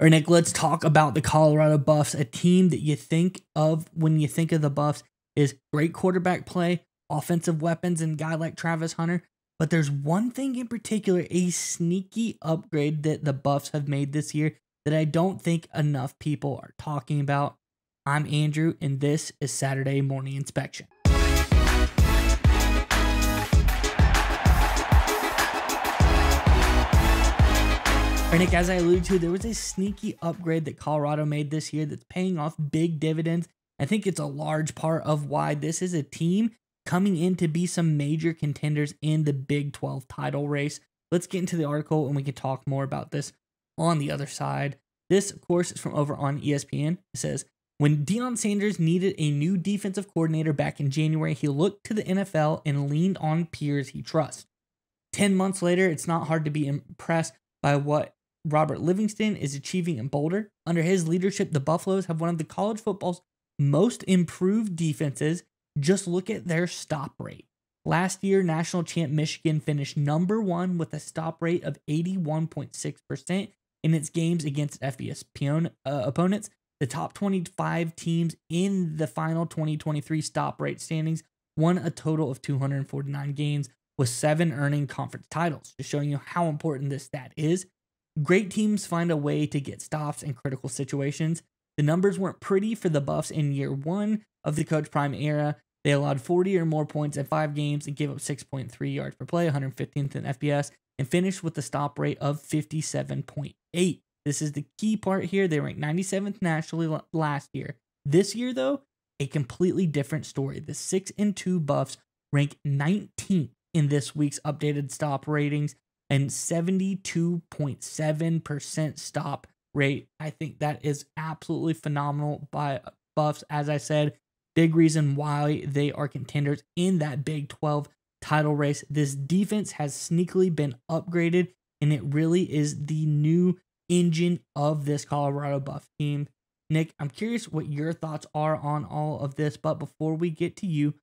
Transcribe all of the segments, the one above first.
Or Nick, let's talk about the Colorado Buffs, a team that you think of when you think of the Buffs is great quarterback play, offensive weapons, and guy like Travis Hunter. But there's one thing in particular, a sneaky upgrade that the Buffs have made this year that I don't think enough people are talking about. I'm Andrew, and this is Saturday Morning Inspection. Nick, as I alluded to, there was a sneaky upgrade that Colorado made this year that's paying off big dividends. I think it's a large part of why this is a team coming in to be some major contenders in the Big 12 title race. Let's get into the article and we can talk more about this on the other side. This, of course, is from over on ESPN. It says, when Deion Sanders needed a new defensive coordinator back in January, he looked to the NFL and leaned on peers he trusts. 10 months later, it's not hard to be impressed by what Robert Livingston is achieving in Boulder. Under his leadership, the Buffaloes have one of the college football's most improved defenses. Just look at their stop rate. Last year, national champ Michigan finished number one with a stop rate of 81.6% in its games against FBS uh, opponents. The top 25 teams in the final 2023 stop rate standings won a total of 249 games, with seven earning conference titles, just showing you how important this stat is. Great teams find a way to get stops in critical situations. The numbers weren't pretty for the Buffs in year one of the Coach Prime era. They allowed 40 or more points in five games and gave up 6.3 yards per play, 115th in FBS, and finished with a stop rate of 57.8. This is the key part here. They ranked 97th nationally last year. This year, though, a completely different story. The 6 and 2 Buffs rank 19th in this week's updated stop ratings and 72.7% stop rate. I think that is absolutely phenomenal by Buffs. As I said, big reason why they are contenders in that Big 12 title race. This defense has sneakily been upgraded, and it really is the new engine of this Colorado Buff team. Nick, I'm curious what your thoughts are on all of this, but before we get to you,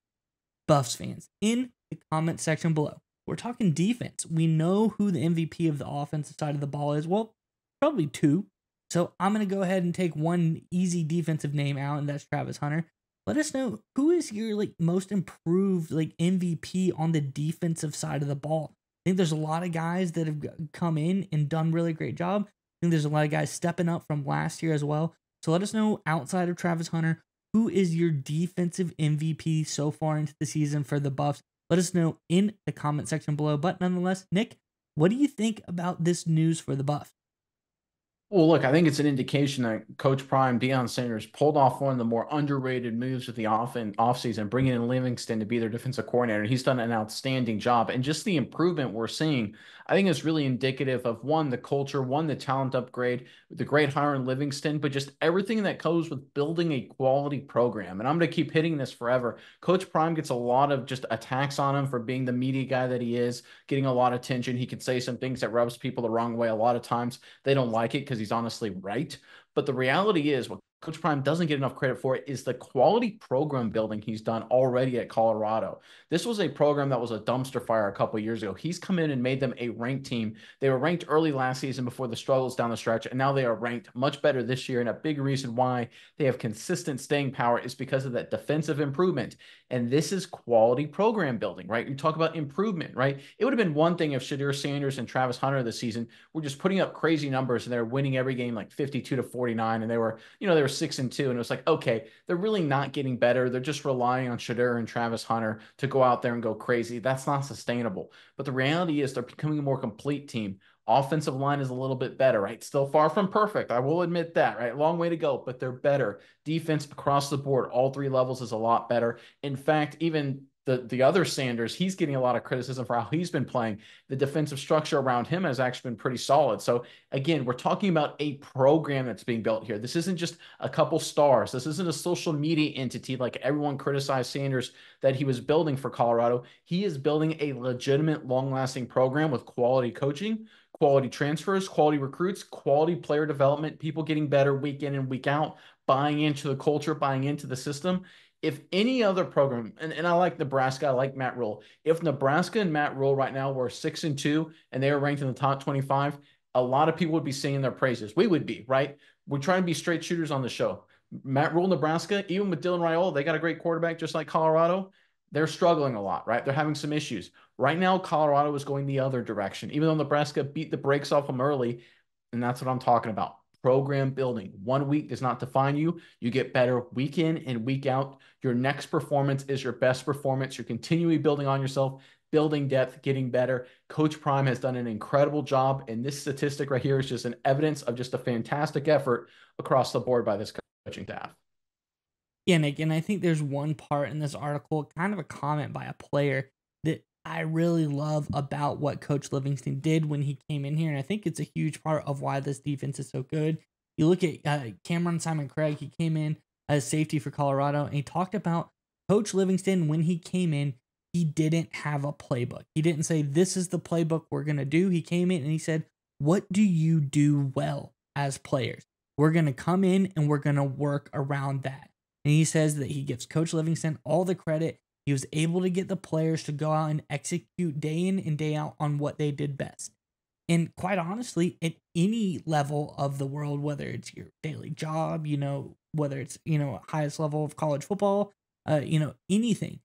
Buffs fans, in the comment section below, we're talking defense. We know who the MVP of the offensive side of the ball is. Well, probably two. So I'm going to go ahead and take one easy defensive name out, and that's Travis Hunter. Let us know who is your like most improved like MVP on the defensive side of the ball. I think there's a lot of guys that have come in and done really great job. I think there's a lot of guys stepping up from last year as well. So let us know outside of Travis Hunter, who is your defensive MVP so far into the season for the Buffs? Let us know in the comment section below. But nonetheless, Nick, what do you think about this news for the Buffs? Well, look, I think it's an indication that Coach Prime, Deion Sanders, pulled off one of the more underrated moves with the off and offseason, bringing in Livingston to be their defensive coordinator. He's done an outstanding job. And just the improvement we're seeing, I think it's really indicative of one, the culture, one, the talent upgrade, the great hire in Livingston, but just everything that goes with building a quality program. And I'm going to keep hitting this forever. Coach Prime gets a lot of just attacks on him for being the media guy that he is, getting a lot of attention. He can say some things that rubs people the wrong way. A lot of times they don't like it because he's honestly right. But the reality is, what Coach Prime doesn't get enough credit for it is the quality program building he's done already at Colorado. This was a program that was a dumpster fire a couple years ago. He's come in and made them a ranked team. They were ranked early last season before the struggles down the stretch, and now they are ranked much better this year. And a big reason why they have consistent staying power is because of that defensive improvement. And this is quality program building, right? You talk about improvement, right? It would have been one thing if Shedeur Sanders and Travis Hunter this season were just putting up crazy numbers and they're winning every game like 52 to 49, and they were, you know, they were six and two, and it was like, okay, they're really not getting better. They're just relying on Shedeur and Travis Hunter to go out there and go crazy. That's not sustainable. But the reality is they're becoming a more complete team. Offensive line is a little bit better, right? Still far from perfect. I will admit that, right? Long way to go, but they're better. Defense across the board, all three levels is a lot better. In fact, even the the other Sanders, he's getting a lot of criticism for how he's been playing. The defensive structure around him has actually been pretty solid. So again, we're talking about a program that's being built here. This isn't just a couple stars. This isn't a social media entity like everyone criticized Sanders that he was building for Colorado. He is building a legitimate, long-lasting program with quality coaching, quality transfers, quality recruits, quality player development, people getting better week in and week out, buying into the culture, buying into the system if any other program, and, and I like Nebraska, I like Matt Rhule. If Nebraska and Matt Rhule right now were six and two and they were ranked in the top 25, a lot of people would be singing their praises. We would be, right? We're trying to be straight shooters on the show. Matt Rhule, Nebraska, even with Dylan Raiola, they got a great quarterback just like Colorado. They're struggling a lot, right? They're having some issues. Right now, Colorado is going the other direction, even though Nebraska beat the brakes off them early. And that's what I'm talking about program building. One week does not define you. You get better week in and week out. Your next performance is your best performance. You're continually building on yourself, building depth, getting better. Coach Prime has done an incredible job. And this statistic right here is just an evidence of just a fantastic effort across the board by this coaching staff. Yeah, Nick, and I think there's one part in this article, kind of a comment by a player I really love about what Coach Livingston did when he came in here. And I think it's a huge part of why this defense is so good. You look at uh, Cam'Ron Silmon-Craig, he came in as safety for Colorado, and he talked about Coach Livingston when he came in, he didn't have a playbook. He didn't say, This is the playbook we're going to do. He came in and he said, What do you do well as players? We're going to come in and we're going to work around that. And he says that he gives Coach Livingston all the credit he was able to get the players to go out and execute day in and day out on what they did best. And quite honestly, at any level of the world, whether it's your daily job, you know, whether it's, you know, highest level of college football, uh, you know, anything.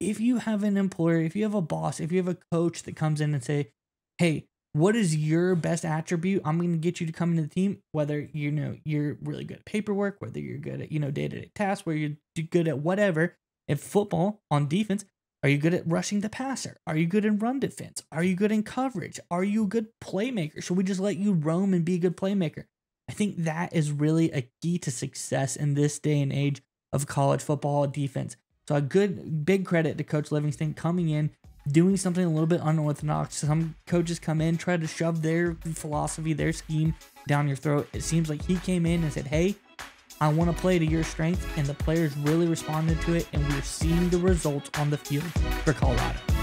If you have an employer, if you have a boss, if you have a coach that comes in and say, "Hey, what is your best attribute? I'm going to get you to come into the team. Whether you know you're really good at paperwork, whether you're good at you know day to day tasks, where you're good at whatever. In football, on defense, are you good at rushing the passer? Are you good in run defense? Are you good in coverage? Are you a good playmaker? Should we just let you roam and be a good playmaker? I think that is really a key to success in this day and age of college football defense. So a good big credit to Coach Livingston coming in, doing something a little bit unorthodox. Some coaches come in, try to shove their philosophy, their scheme down your throat. It seems like he came in and said, Hey, I want to play to your strength, and the players really responded to it, and we're seeing the results on the field for Colorado.